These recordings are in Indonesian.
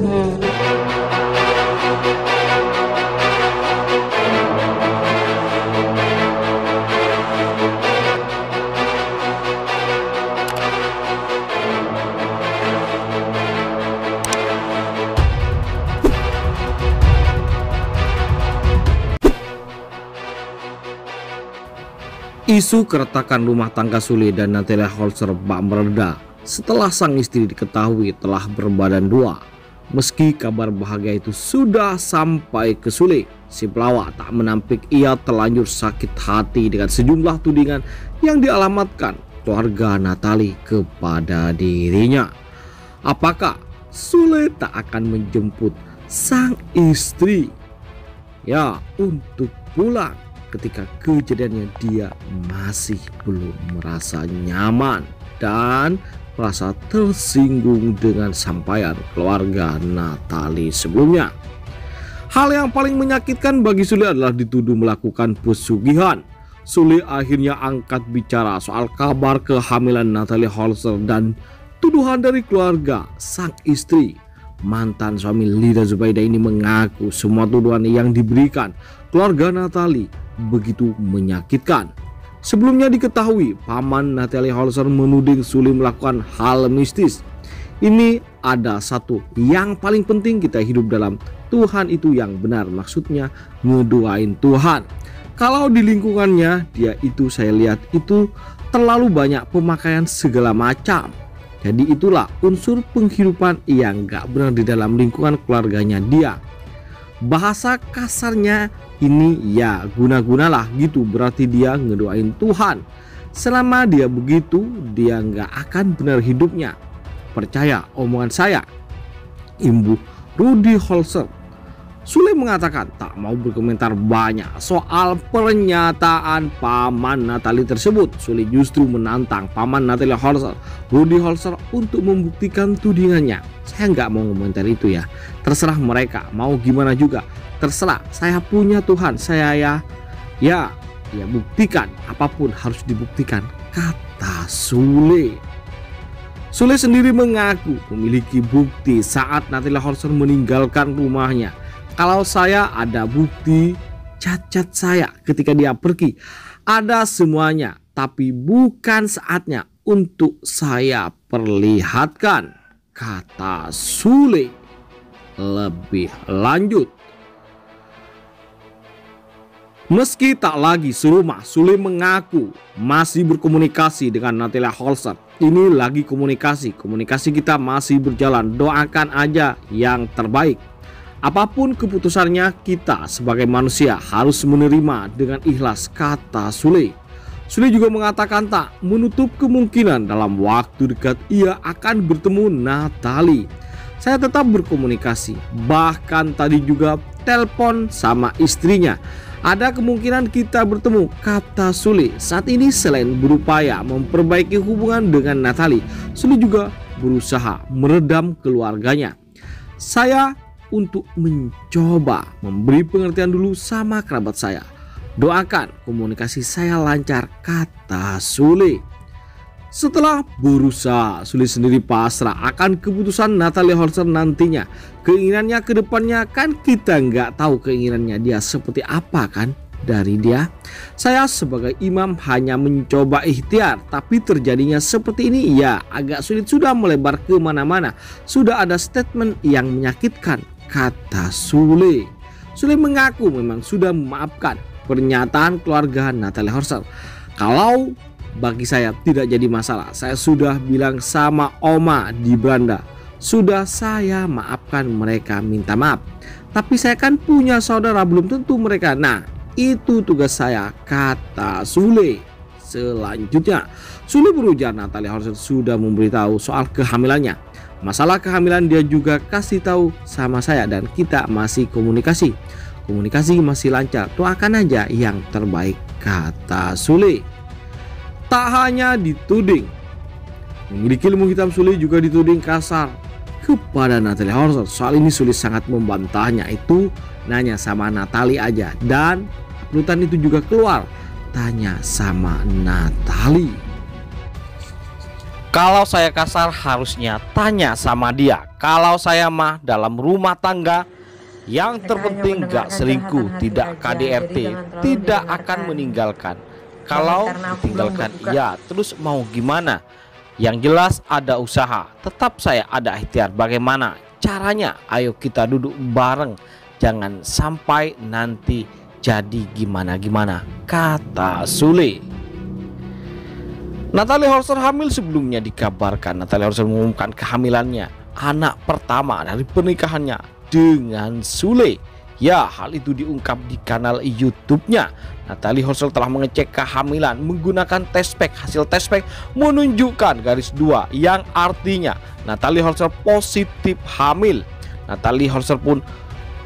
Hmm. Isu keretakan rumah tangga Sule dan Natalia Holzer bak mereda setelah sang istri diketahui telah berbadan dua. Meski kabar bahagia itu sudah sampai ke Sule, si pelawak tak menampik ia terlanjur sakit hati dengan sejumlah tudingan yang dialamatkan keluarga Natali kepada dirinya. Apakah Sule tak akan menjemput sang istri? Ya, untuk pulang ketika kejadiannya dia masih belum merasa nyaman dan merasa tersinggung dengan sampaian keluarga Natali sebelumnya. Hal yang paling menyakitkan bagi Suli adalah dituduh melakukan pesugihan. Suli akhirnya angkat bicara soal kabar kehamilan Natalie Holzer dan tuduhan dari keluarga sang istri. Mantan suami Lida Zubaida ini mengaku semua tuduhan yang diberikan keluarga Natalie begitu menyakitkan. Sebelumnya diketahui paman Natalie Holzer menuding Suli melakukan hal mistis. Ini ada satu yang paling penting kita hidup dalam Tuhan itu yang benar maksudnya ngedoain Tuhan. Kalau di lingkungannya dia itu saya lihat itu terlalu banyak pemakaian segala macam. Jadi itulah unsur penghidupan yang gak benar di dalam lingkungan keluarganya dia. Bahasa kasarnya ini ya guna-gunalah gitu berarti dia ngedoain Tuhan. Selama dia begitu dia nggak akan benar hidupnya. Percaya omongan saya. Imbu Rudy Holzer Sule mengatakan tak mau berkomentar banyak soal pernyataan paman Natali tersebut. Sule justru menantang paman Natali Holzer, Rudy Holzer untuk membuktikan tudingannya. Saya nggak mau komentar itu ya. Terserah mereka mau gimana juga terserah saya punya Tuhan saya ya ya ya buktikan apa pun harus dibuktikan kata Sule Sule sendiri mengaku memiliki bukti saat Natalia Horson meninggalkan rumahnya kalau saya ada bukti cacat saya ketika dia pergi ada semuanya tapi bukan saatnya untuk saya perlihatkan kata Sule lebih lanjut Meski tak lagi serumah, Sule mengaku masih berkomunikasi dengan Natalia Holzer. Ini lagi komunikasi, komunikasi kita masih berjalan. Doakan aja yang terbaik. Apa pun keputusannya, kita sebagai manusia harus menerima dengan ikhlas kata Sule. Sule juga mengatakan tak menutup kemungkinan dalam waktu dekat ia akan bertemu Natali. Saya tetap berkomunikasi, bahkan tadi juga telepon sama istrinya ada kemungkinan kita bertemu, kata Suli. Saat ini selain berupaya memperbaiki hubungan dengan Natali, Suli juga berusaha meredam keluarganya. Saya untuk mencoba memberi pengertian dulu sama kerabat saya. Doakan komunikasi saya lancar, kata Suli. Setelah berusaha, Suli sendiri pasrah akan keputusan Natalie Horser nantinya. Keinginannya ke depannya kan kita nggak tahu keinginannya dia seperti apa kan dari dia. Saya sebagai imam hanya mencoba ikhtiar, tapi terjadinya seperti ini ya agak sulit sudah melebar ke mana-mana. Sudah ada statement yang menyakitkan, kata Sule. Sule mengaku memang sudah memaafkan pernyataan keluarga Natalie Horser. Kalau bagi saya tidak jadi masalah. Saya sudah bilang sama Oma di Belanda, sudah saya maafkan mereka minta maaf. Tapi saya kan punya saudara belum tentu mereka. Nah, itu tugas saya kata Sule. Selanjutnya, Sule berujar Natalia Horsen sudah memberitahu soal kehamilannya. Masalah kehamilan dia juga kasih tahu sama saya dan kita masih komunikasi. Komunikasi masih lancar, doakan aja yang terbaik kata Sule tak hanya dituding memiliki ilmu hitam Suli juga dituding kasar kepada Natalie Horser. Soal ini Suli sangat membantahnya itu nanya sama Natalie aja dan uploadan itu juga keluar tanya sama Natalie. Kalau saya kasar harusnya tanya sama dia. Kalau saya mah dalam rumah tangga yang terpenting gak selingkuh, tidak KDRT, tidak akan meninggalkan. Kalau ditinggalkan ya terus mau gimana? Yang jelas ada usaha. Tetap saya ada ikhtiar. Bagaimana caranya? Ayo kita duduk bareng. Jangan sampai nanti jadi gimana-gimana. Kata Sule. Natalie Horser hamil sebelumnya dikabarkan Natalie Horser mengumumkan kehamilannya anak pertama dari pernikahannya dengan Sule. Ya, hal itu diungkap di kanal YouTube-nya. Natalie Horser telah mengecek kehamilan menggunakan tespek. Hasil tespek menunjukkan garis dua yang artinya Natalie Horser positif hamil. Natalie Horser pun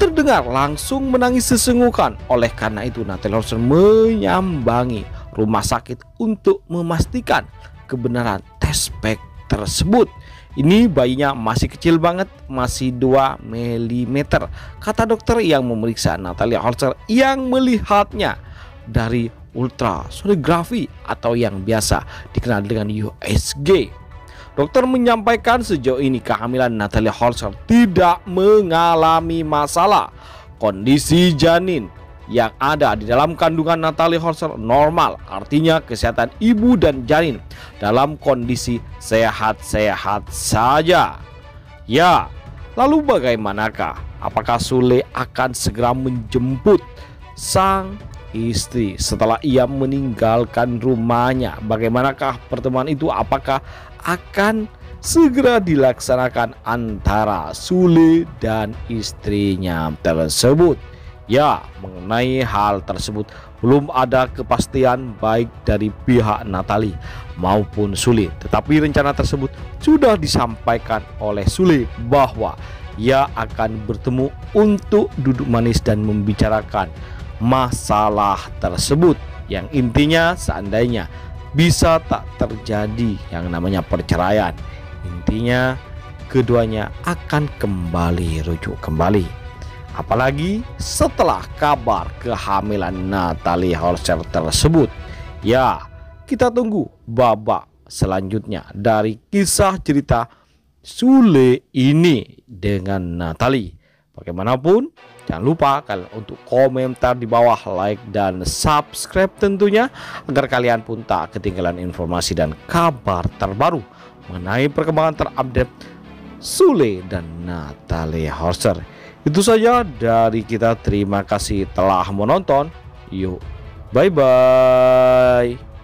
terdengar langsung menangis sesenggukan. Oleh karena itu Natalie Horser menyambangi rumah sakit untuk memastikan kebenaran tes pack tersebut. Ini bayinya masih kecil banget, masih 2 mm. Kata dokter yang memeriksa Natalia Holzer yang melihatnya dari ultrasonografi atau yang biasa dikenal dengan USG. Dokter menyampaikan sejauh ini kehamilan Natalia Holzer tidak mengalami masalah. Kondisi janin yang ada di dalam kandungan Natalie Horser normal, artinya kesehatan ibu dan janin dalam kondisi sehat-sehat saja. Ya, lalu bagaimanakah? Apakah Sule akan segera menjemput sang istri setelah ia meninggalkan rumahnya? Bagaimanakah pertemuan itu? Apakah akan segera dilaksanakan antara Sule dan istrinya tersebut? Ya, mengenai hal tersebut belum ada kepastian baik dari pihak Natali maupun Sule. Tetapi rencana tersebut sudah disampaikan oleh Sule bahwa ia akan bertemu untuk duduk manis dan membicarakan masalah tersebut yang intinya seandainya bisa tak terjadi yang namanya perceraian. Intinya keduanya akan kembali rujuk kembali. Apalagi setelah kabar kehamilan Natalie Horser tersebut. Ya, kita tunggu babak selanjutnya dari kisah cerita Sule ini dengan Natalie. Bagaimanapun, jangan lupa kalian untuk komentar di bawah, like dan subscribe tentunya agar kalian pun tak ketinggalan informasi dan kabar terbaru mengenai perkembangan terupdate Sule dan Natalie Horser. Itu saja dari kita. Terima kasih telah menonton. Yuk, bye bye.